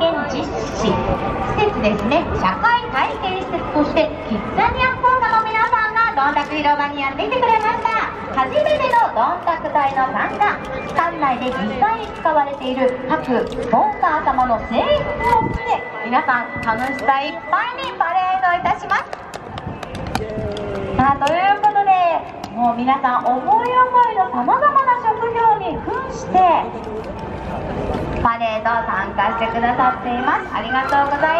験実施施設ですね。社会体験施設としてキッザニア福岡の皆さんがどんたく広場にやってきてくれました初めてのどんたく隊の参加館内で実際に使われている各スポンサー様の制服を着て皆さん楽しさいっぱいにパレードいたします。さあということでもう皆さん思い思いのさまざまな職業に扮してパレード参加してくださっています。ありがとうございます。